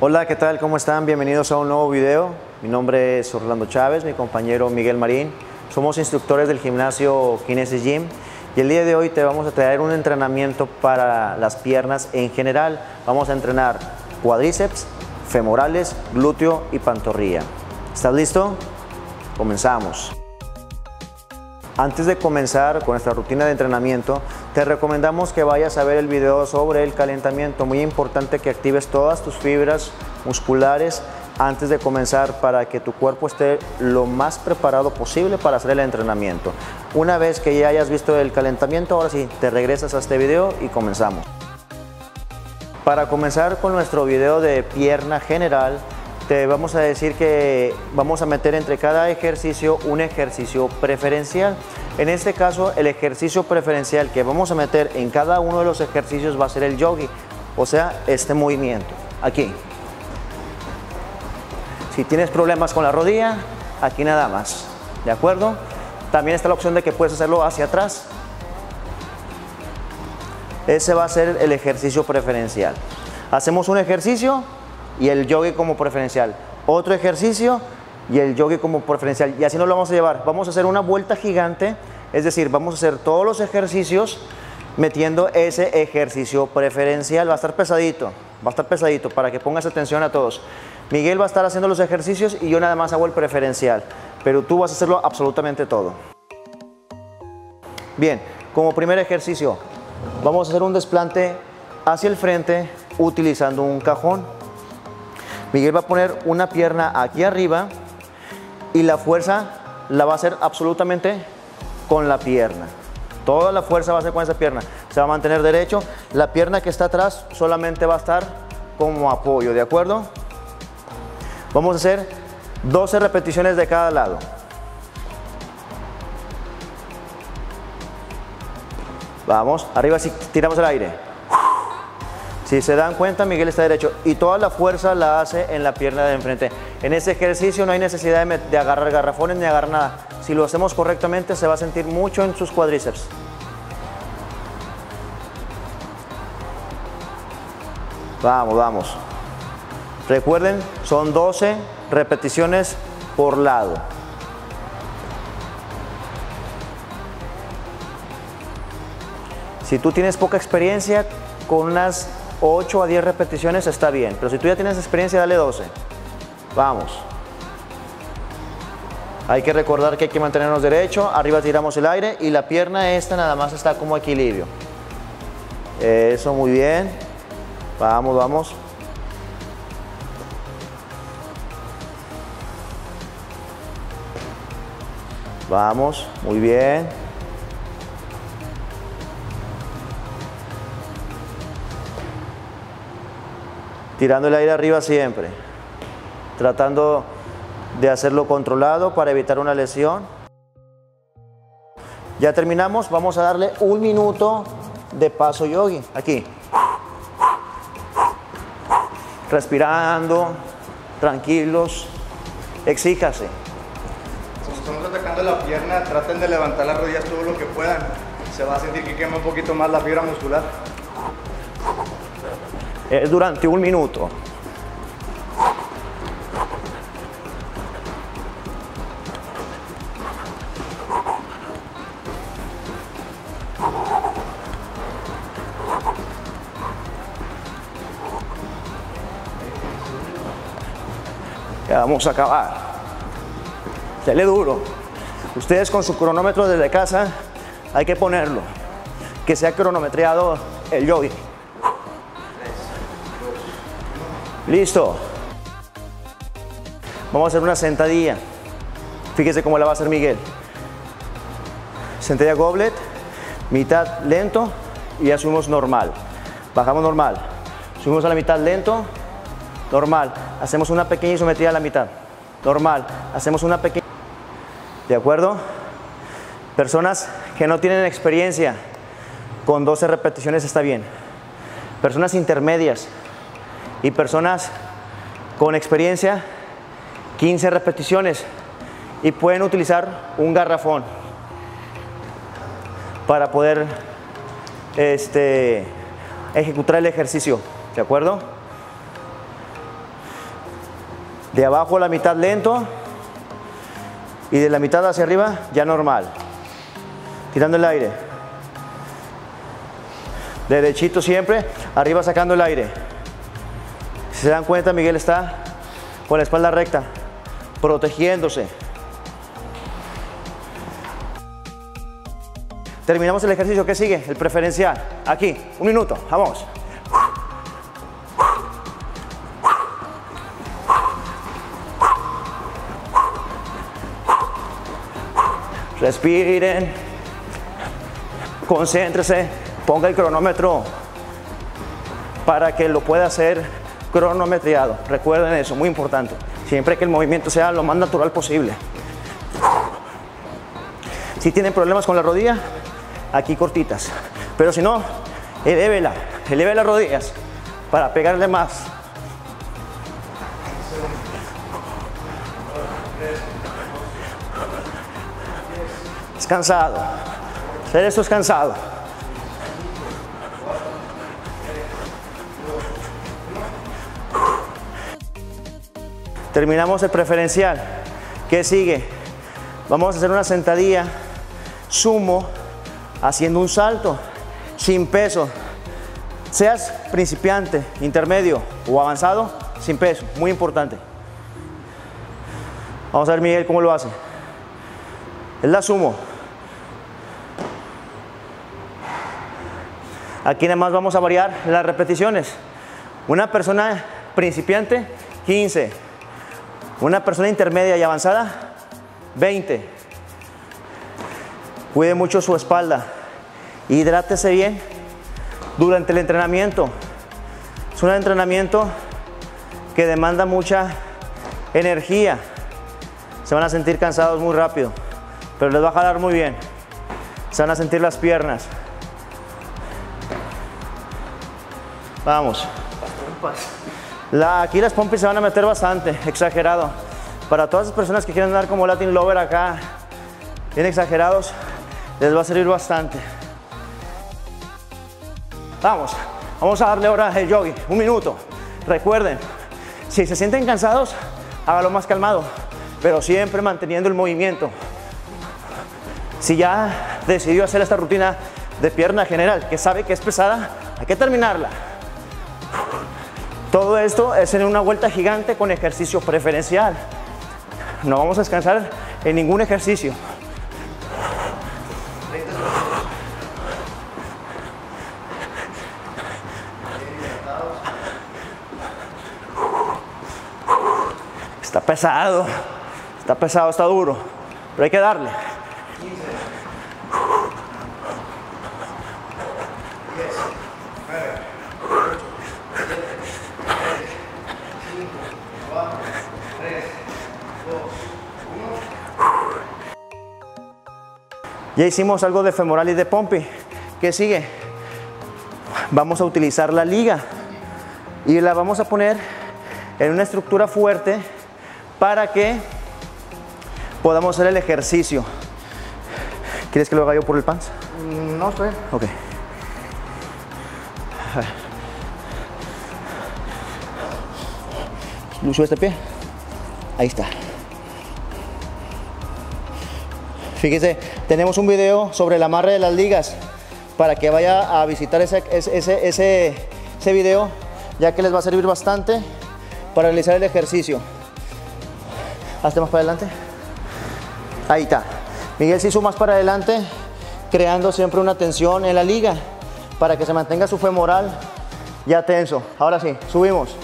Hola, ¿qué tal? ¿Cómo están? Bienvenidos a un nuevo video. Mi nombre es Orlando Chávez, mi compañero Miguel Marín. Somos instructores del gimnasio Kinesis Gym y el día de hoy te vamos a traer un entrenamiento para las piernas en general. Vamos a entrenar cuádriceps, femorales, glúteo y pantorrilla. ¿Estás listo? Comenzamos. Antes de comenzar con nuestra rutina de entrenamiento, te recomendamos que vayas a ver el video sobre el calentamiento. Muy importante que actives todas tus fibras musculares antes de comenzar para que tu cuerpo esté lo más preparado posible para hacer el entrenamiento. Una vez que ya hayas visto el calentamiento, ahora sí, te regresas a este video y comenzamos. Para comenzar con nuestro video de pierna general, te vamos a decir que vamos a meter entre cada ejercicio un ejercicio preferencial. En este caso, el ejercicio preferencial que vamos a meter en cada uno de los ejercicios va a ser el yogi, o sea, este movimiento, aquí. Si tienes problemas con la rodilla, aquí nada más, ¿de acuerdo? También está la opción de que puedes hacerlo hacia atrás. Ese va a ser el ejercicio preferencial. Hacemos un ejercicio, y el yogi como preferencial. Otro ejercicio y el yogi como preferencial. Y así nos lo vamos a llevar. Vamos a hacer una vuelta gigante, es decir, vamos a hacer todos los ejercicios metiendo ese ejercicio preferencial. Va a estar pesadito, va a estar pesadito para que pongas atención a todos. Miguel va a estar haciendo los ejercicios y yo nada más hago el preferencial, pero tú vas a hacerlo absolutamente todo. Bien, como primer ejercicio, vamos a hacer un desplante hacia el frente utilizando un cajón. Miguel va a poner una pierna aquí arriba y la fuerza la va a hacer absolutamente con la pierna. Toda la fuerza va a ser con esa pierna. Se va a mantener derecho. La pierna que está atrás solamente va a estar como apoyo, ¿de acuerdo? Vamos a hacer 12 repeticiones de cada lado. Vamos, arriba si tiramos el aire. Si se dan cuenta, Miguel está derecho y toda la fuerza la hace en la pierna de enfrente. En ese ejercicio no hay necesidad de, agarrar garrafones ni agarrar nada. Si lo hacemos correctamente, se va a sentir mucho en sus cuádriceps. Vamos, vamos. Recuerden, son 12 repeticiones por lado. Si tú tienes poca experiencia, con unas 8 a 10 repeticiones está bien, pero si tú ya tienes experiencia, dale 12. Vamos. Hay que recordar que hay que mantenernos derecho, arriba tiramos el aire y la pierna esta nada más está como equilibrio. Eso, muy bien. Vamos, vamos. Vamos, muy bien. Tirando el aire arriba siempre, tratando de hacerlo controlado para evitar una lesión. Ya terminamos, vamos a darle un minuto de paso yogi, aquí. Respirando, tranquilos, exíjase. Estamos atacando la pierna, traten de levantar las rodillas todo lo que puedan. Se va a sentir que quema un poquito más la fibra muscular es durante un minuto. Ya vamos a acabar. Dele duro. Ustedes con su cronómetro desde casa hay que ponerlo. Que sea cronometriado el yogi. Listo. Vamos a hacer una sentadilla. Fíjese cómo la va a hacer Miguel. Sentadilla goblet, mitad lento y ya subimos normal. Bajamos normal. Subimos a la mitad lento, normal. Hacemos una pequeña isometría a la mitad. Normal. Hacemos una pequeña... ¿De acuerdo? Personas que no tienen experiencia, con 12 repeticiones está bien. Personas intermedias, y personas con experiencia 15 repeticiones y pueden utilizar un garrafón para poder este, ejecutar el ejercicio, ¿de acuerdo? De abajo a la mitad lento y de la mitad hacia arriba ya normal. Tirando el aire. Derechito siempre, arriba sacando el aire. Se dan cuenta, Miguel está con la espalda recta, protegiéndose. Terminamos el ejercicio. ¿Qué sigue? El preferencial. Aquí, un minuto. Vamos. Respiren. Concéntrese. Ponga el cronómetro para que lo pueda hacer cronometriado. Recuerden eso, muy importante. Siempre que el movimiento sea lo más natural posible. Si tienen problemas con la rodilla, aquí cortitas. Pero si no, elévela, eleve las rodillas para pegarle más. Es cansado. Hacer esto es cansado. Terminamos el preferencial. ¿Qué sigue? Vamos a hacer una sentadilla sumo haciendo un salto sin peso. Seas principiante, intermedio o avanzado, sin peso. Muy importante. Vamos a ver Miguel cómo lo hace. Es la sumo. Aquí nada más vamos a variar las repeticiones. Una persona principiante, 15. Una persona intermedia y avanzada, 20. Cuide mucho su espalda. Hidrátese bien durante el entrenamiento. Es un entrenamiento que demanda mucha energía. Se van a sentir cansados muy rápido, pero les va a jalar muy bien. Se van a sentir las piernas. Vamos. La, aquí las pompis se van a meter bastante, exagerado. Para todas las personas que quieren andar como Latin Lover acá, bien exagerados, les va a servir bastante. Vamos, vamos a darle ahora el yogi, un minuto. Recuerden, si se sienten cansados, hágalo más calmado, pero siempre manteniendo el movimiento. Si ya decidió hacer esta rutina de pierna general, que sabe que es pesada, hay que terminarla. Todo esto es en una vuelta gigante con ejercicio preferencial. No vamos a descansar en ningún ejercicio. Está pesado, está pesado, está duro, pero hay que darle. Ya hicimos algo de femoral y de pompi. ¿Qué sigue? Vamos a utilizar la liga y la vamos a poner en una estructura fuerte para que podamos hacer el ejercicio. ¿Quieres que lo haga yo por el pants? No sé. Ok. Lucho este pie. Ahí está. Fíjese, tenemos un video sobre el amarre de las ligas para que vaya a visitar ese, ese, ese, ese video, ya que les va a servir bastante para realizar el ejercicio. Hazte más para adelante. Ahí está. Miguel se hizo más para adelante, creando siempre una tensión en la liga para que se mantenga su femoral ya tenso. Ahora sí, subimos.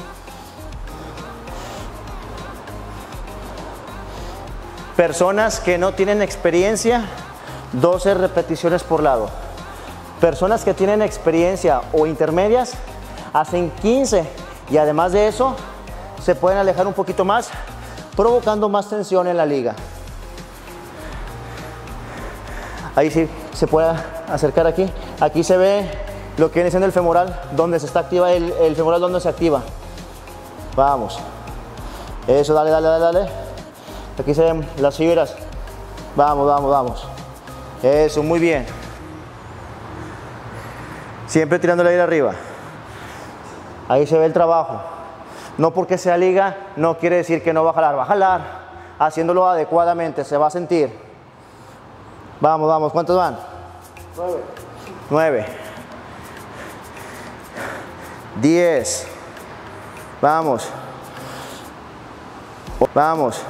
Personas que no tienen experiencia, 12 repeticiones por lado. Personas que tienen experiencia o intermedias, hacen 15. Y además de eso, se pueden alejar un poquito más, provocando más tensión en la liga. Ahí sí se puede acercar aquí. Aquí se ve lo que viene siendo el femoral, donde se está activa el, el femoral, donde se activa. Vamos. Eso, dale, dale, dale, dale. Aquí se ven las fibras. Vamos, vamos, vamos. Eso, muy bien. Siempre tirando el aire arriba. Ahí se ve el trabajo. No porque sea liga, no quiere decir que no va a jalar, va a jalar. Haciéndolo adecuadamente, se va a sentir. Vamos, vamos, ¿cuántos van? Nueve. Nueve. Diez. Vamos. Vamos.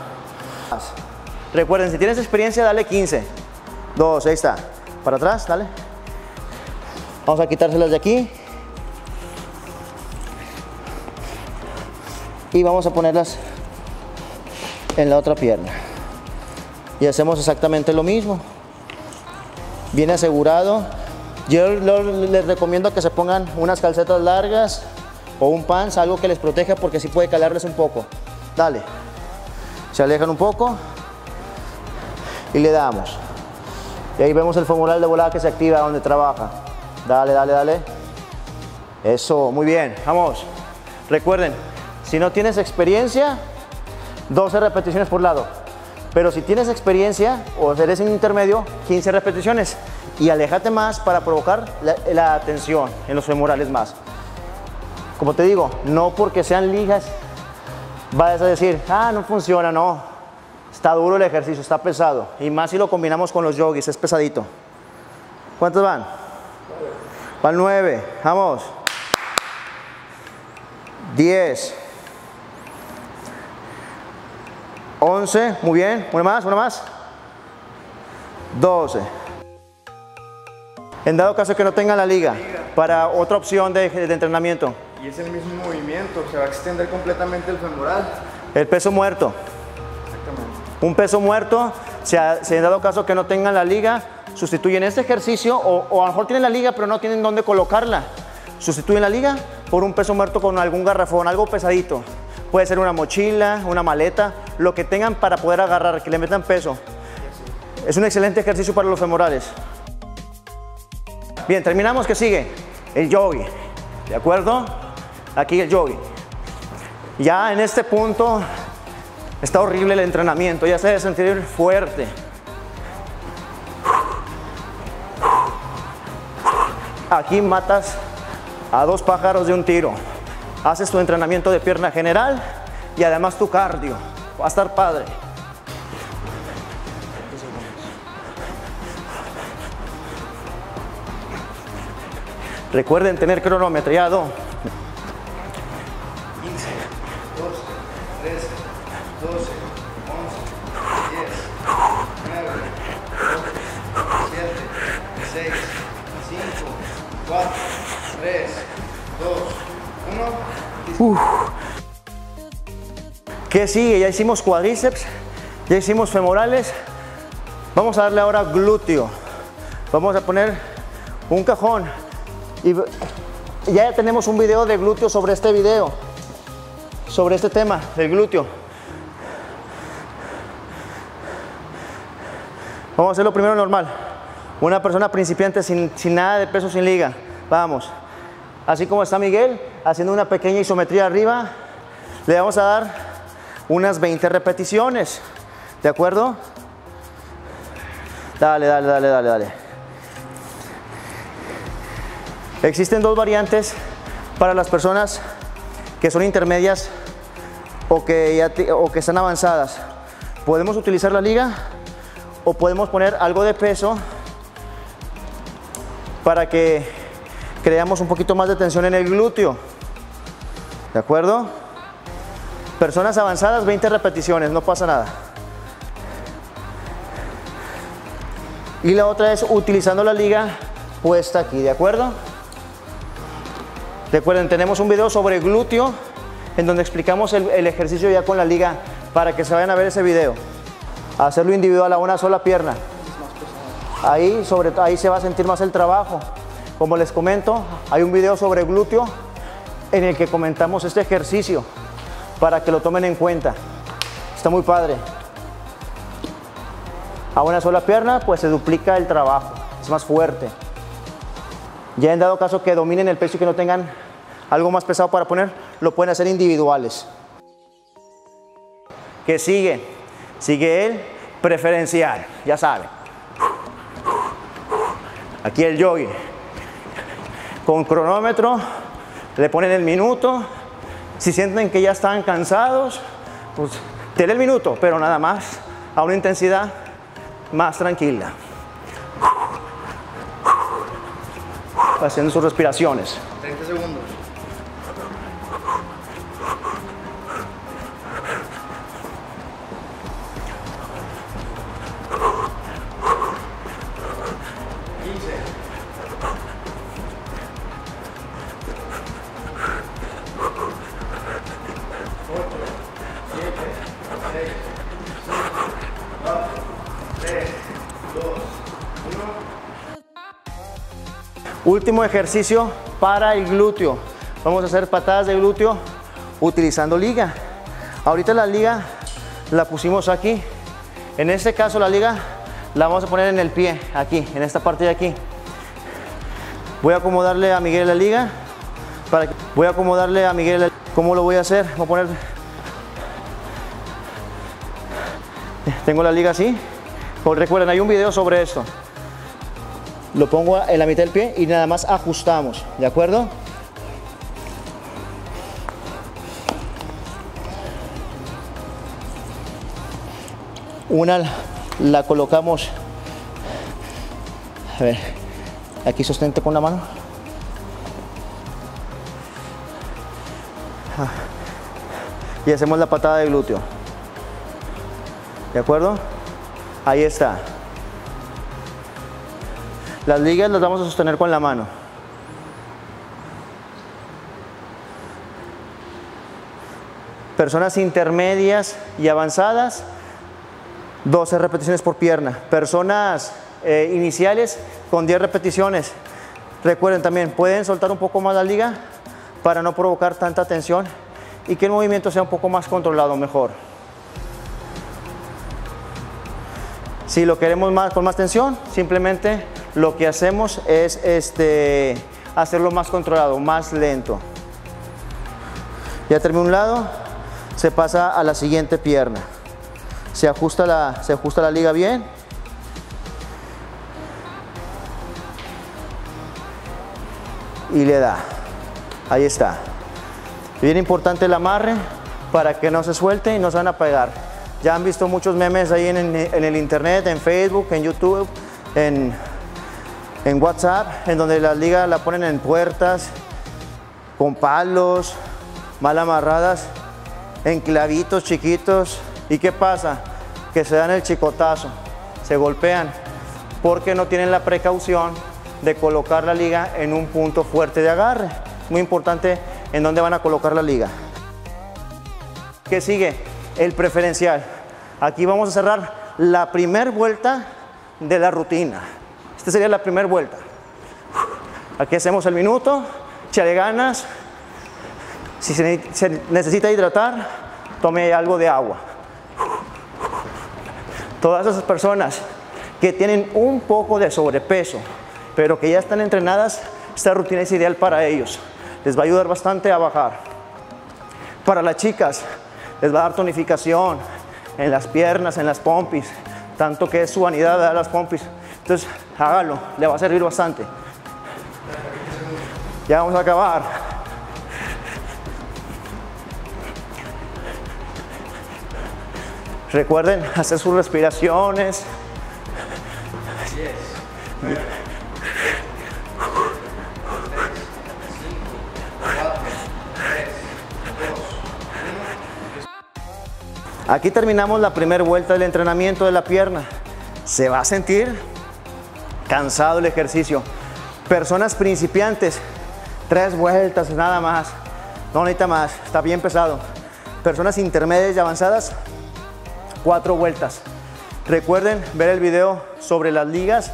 Recuerden, si tienes experiencia, dale 15. Dos, ahí está. Para atrás, dale. Vamos a quitárselas de aquí. Y vamos a ponerlas en la otra pierna. Y hacemos exactamente lo mismo. Bien asegurado. Yo les recomiendo que se pongan unas calcetas largas o un pants, algo que les proteja porque si puede calarles un poco. Dale. Se alejan un poco y le damos. Y ahí vemos el femoral de volada que se activa donde trabaja. Dale, dale, dale. Eso, muy bien. Vamos. Recuerden, si no tienes experiencia, 12 repeticiones por lado. Pero si tienes experiencia o eres un intermedio, 15 repeticiones. Y aléjate más para provocar la, la tensión en los femorales más. Como te digo, no porque sean ligas vayas a decir, ah, no funciona, no. Está duro el ejercicio, está pesado. Y más si lo combinamos con los yogis, es pesadito. ¿Cuántos van? Van nueve. Vamos. Diez. Once. Muy bien. Una más, una más. Doce. En dado caso que no tengan la liga, para otra opción de, de entrenamiento. Y es el mismo movimiento, se va a extender completamente el femoral. El peso muerto. Un peso muerto, si ha, dado caso que no tengan la liga, sustituyen este ejercicio o, o, a lo mejor tienen la liga pero no tienen dónde colocarla. Sustituyen la liga por un peso muerto con algún garrafón, algo pesadito. Puede ser una mochila, una maleta, lo que tengan para poder agarrar, que le metan peso. Es un excelente ejercicio para los femorales. Bien, terminamos. ¿Qué sigue? El yogi. ¿De acuerdo? Aquí el yogi. Ya en este punto Está horrible el entrenamiento, ya se debe sentir fuerte. Aquí matas a dos pájaros de un tiro. Haces tu entrenamiento de pierna general y además tu cardio. Va a estar padre. Recuerden tener cronometrado 2, 1. ¿Qué sigue? Ya hicimos cuádriceps, ya hicimos femorales. Vamos a darle ahora glúteo. Vamos a poner un cajón. Y ya tenemos un video de glúteo sobre este video, sobre este tema del glúteo. Vamos a hacerlo primero normal. Una persona principiante sin, sin nada de peso, sin liga. Vamos. Así como está Miguel, haciendo una pequeña isometría arriba, le vamos a dar unas 20 repeticiones. ¿De acuerdo? Dale, dale, dale, dale, dale. Existen dos variantes para las personas que son intermedias o que, ya o que están avanzadas. Podemos utilizar la liga o podemos poner algo de peso para que creamos un poquito más de tensión en el glúteo. ¿De acuerdo? Personas avanzadas, 20 repeticiones, no pasa nada. Y la otra es utilizando la liga puesta aquí, ¿de acuerdo? Recuerden, tenemos un video sobre glúteo en donde explicamos el, ejercicio ya con la liga para que se vayan a ver ese video hacerlo individual a una sola pierna. Ahí, sobre, ahí se va a sentir más el trabajo. Como les comento, hay un video sobre glúteo en el que comentamos este ejercicio para que lo tomen en cuenta. Está muy padre. A una sola pierna, pues se duplica el trabajo, es más fuerte. Ya en dado caso que dominen el peso y que no tengan algo más pesado para poner, lo pueden hacer individuales. ¿Qué sigue? Sigue el preferencial, ya saben. Aquí el yogi. Con cronómetro, le ponen el minuto Si sienten que ya están cansados, pues denle el minuto, pero nada más a una intensidad más tranquila. Haciendo sus respiraciones. Ejercicio para el glúteo. Vamos a hacer patadas de glúteo utilizando liga. Ahorita la liga la pusimos aquí. En este caso la liga la vamos a poner en el pie, aquí, en esta parte de aquí. Voy a acomodarle a Miguel la liga. Para que, voy a acomodarle a Miguel ¿Cómo lo voy a hacer? Voy a poner... Tengo la liga así. Pues recuerden, hay un video sobre esto lo pongo en la mitad del pie y nada más ajustamos, ¿de acuerdo? Una la colocamos, a ver, aquí sostente con la mano. Ah. Y hacemos la patada de glúteo. ¿De acuerdo? Ahí está. Las ligas las vamos a sostener con la mano. Personas intermedias y avanzadas, 12 repeticiones por pierna. Personas eh, iniciales con 10 repeticiones. Recuerden también, pueden soltar un poco más la liga para no provocar tanta tensión y que el movimiento sea un poco más controlado mejor. Si lo queremos más con más tensión, simplemente lo que hacemos es este, hacerlo más controlado, más lento. Ya termina un lado, se pasa a la siguiente pierna. Se ajusta la, se ajusta la liga bien. Y le da. Ahí está. Bien importante el amarre para que no se suelte y no se van a pegar. Ya han visto muchos memes ahí en, el internet, en Facebook, en YouTube, en en WhatsApp, en donde las ligas la ponen en puertas, con palos, mal amarradas, en clavitos chiquitos. ¿Y qué pasa? Que se dan el chicotazo, se golpean, porque no tienen la precaución de colocar la liga en un punto fuerte de agarre. Muy importante en dónde van a colocar la liga. ¿Qué sigue? El preferencial. Aquí vamos a cerrar la primera vuelta de la rutina. Esta sería la primera vuelta. Aquí hacemos el minuto, échale ganas. Si se, necesita hidratar, tome algo de agua. Todas esas personas que tienen un poco de sobrepeso, pero que ya están entrenadas, esta rutina es ideal para ellos. Les va a ayudar bastante a bajar. Para las chicas, les va a dar tonificación en las piernas, en las pompis, tanto que es su vanidad a las pompis. Entonces, hágalo, le va a servir bastante. Ya vamos a acabar. Recuerden hacer sus respiraciones. Aquí terminamos la primera vuelta del entrenamiento de la pierna. Se va a sentir cansado el ejercicio. Personas principiantes, tres vueltas, nada más. No necesita más, está bien pesado. Personas intermedias y avanzadas, cuatro vueltas. Recuerden ver el video sobre las ligas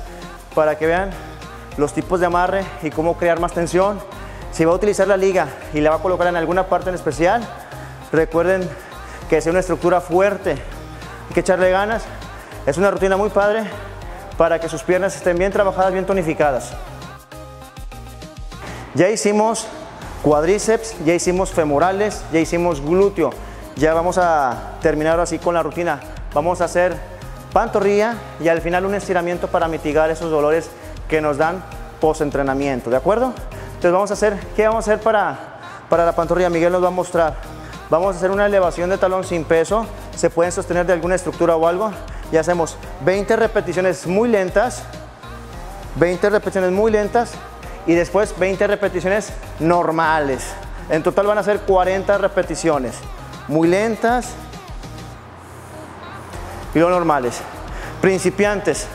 para que vean los tipos de amarre y cómo crear más tensión. Si va a utilizar la liga y la va a colocar en alguna parte en especial, recuerden que sea una estructura fuerte, hay que echarle ganas. Es una rutina muy padre para que sus piernas estén bien trabajadas, bien tonificadas. Ya hicimos cuádriceps, ya hicimos femorales, ya hicimos glúteo. Ya vamos a terminar así con la rutina. Vamos a hacer pantorrilla y al final un estiramiento para mitigar esos dolores que nos dan post entrenamiento, ¿de acuerdo? Entonces vamos a hacer, ¿qué vamos a hacer para, Para la pantorrilla, Miguel nos va a mostrar. Vamos a hacer una elevación de talón sin peso. Se pueden sostener de alguna estructura o algo. Y hacemos 20 repeticiones muy lentas. 20 repeticiones muy lentas. Y después 20 repeticiones normales. En total van a ser 40 repeticiones. Muy lentas. Y lo normales. Principiantes,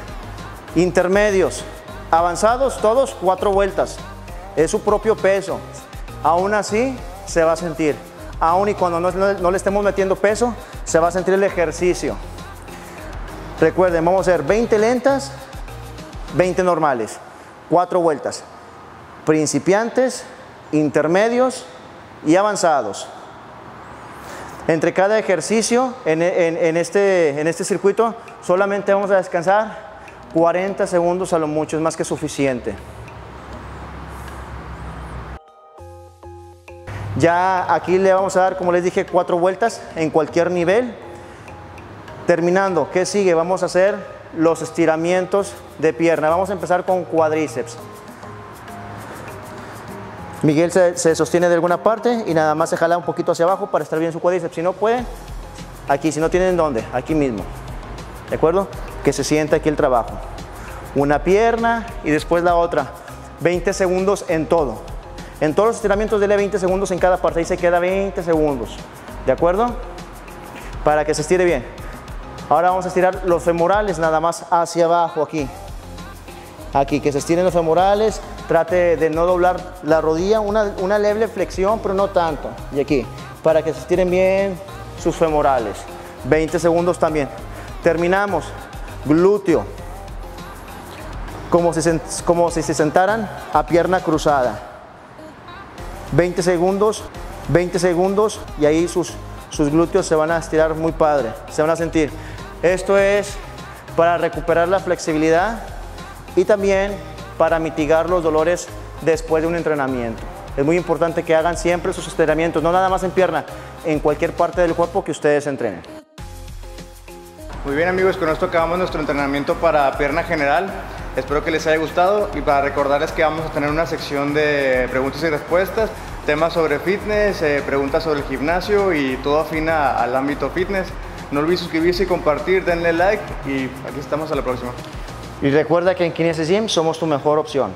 intermedios, avanzados, todos cuatro vueltas. Es su propio peso. Aún así, se va a sentir. Aún y cuando no, le estemos metiendo peso, se va a sentir el ejercicio. Recuerden, vamos a hacer 20 lentas, 20 normales, cuatro vueltas. Principiantes, intermedios y avanzados. Entre cada ejercicio en, este, en este circuito solamente vamos a descansar 40 segundos a lo mucho, es más que suficiente. Ya aquí le vamos a dar, como les dije, cuatro vueltas en cualquier nivel. Terminando, ¿qué sigue? Vamos a hacer los estiramientos de pierna. Vamos a empezar con cuádriceps. Miguel se, sostiene de alguna parte y nada más se jala un poquito hacia abajo para estar bien su cuádriceps. Si no puede, aquí. Si no tienen dónde, aquí mismo. ¿De acuerdo? Que se sienta aquí el trabajo. Una pierna y después la otra. 20 segundos en todo. En todos los estiramientos dele 20 segundos en cada parte. Ahí se queda 20 segundos. ¿De acuerdo? Para que se estire bien. Ahora vamos a estirar los femorales nada más hacia abajo aquí. Aquí, que se estiren los femorales Trate de no doblar la rodilla, una, leve flexión, pero no tanto. Y aquí, para que se estiren bien sus femorales. 20 segundos también. Terminamos. Glúteo. Como como si se sentaran a pierna cruzada. 20 segundos, 20 segundos y ahí sus, sus glúteos se van a estirar muy padre, se van a sentir. Esto es para recuperar la flexibilidad y también para mitigar los dolores después de un entrenamiento. Es muy importante que hagan siempre sus estiramientos, no nada más en pierna, en cualquier parte del cuerpo que ustedes entrenen. Muy bien amigos, con esto acabamos nuestro entrenamiento para pierna general. Espero que les haya gustado y para recordarles que vamos a tener una sección de preguntas y respuestas, temas sobre fitness, eh, preguntas sobre el gimnasio y todo afina al ámbito fitness. No olviden suscribirse y compartir, denle like y aquí estamos a la próxima. Y recuerda que en Kinesis Gym somos tu mejor opción.